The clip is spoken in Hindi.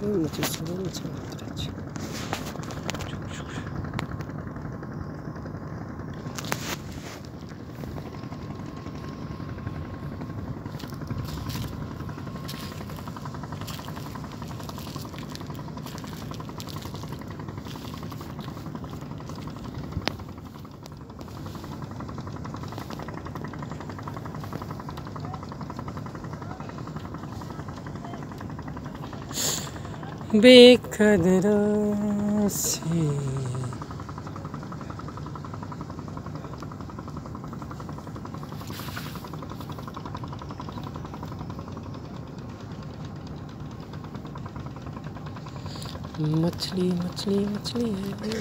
그런 것도 저런 것처럼 들었죠. बेकदरा से मछली मछली मछली है